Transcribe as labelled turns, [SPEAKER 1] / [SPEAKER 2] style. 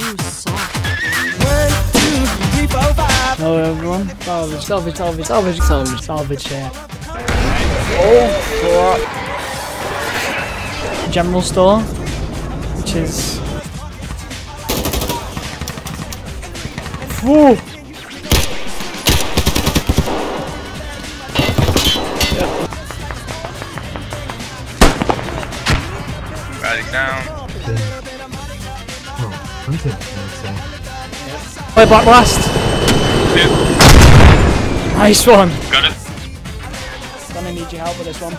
[SPEAKER 1] too soft. One, two, three, four, five. Hello everyone. Salvage, salvage, salvage, salvage, salvage, salvage here. Oh, fuck. General store, which is... Whoa!
[SPEAKER 2] Down
[SPEAKER 3] hunted, I would say.
[SPEAKER 1] Play Black Blast!
[SPEAKER 2] Two.
[SPEAKER 1] Nice one!
[SPEAKER 2] Got it.
[SPEAKER 1] Gonna need your help with this one.